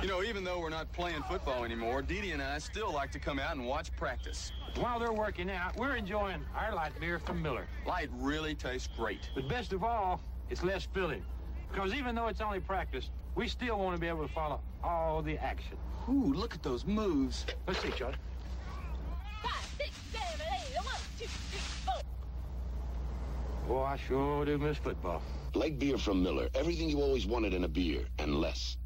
You know, even though we're not playing football anymore, Dee Dee and I still like to come out and watch practice. While they're working out, we're enjoying our light beer from Miller. Light really tastes great. But best of all, it's less filling. Because even though it's only practice, we still want to be able to follow all the action. Ooh, look at those moves. Let's see, Charlie. Five, six, seven, eight, one, two, three, four. Boy, I sure do miss football. Light beer from Miller. Everything you always wanted in a beer, and less.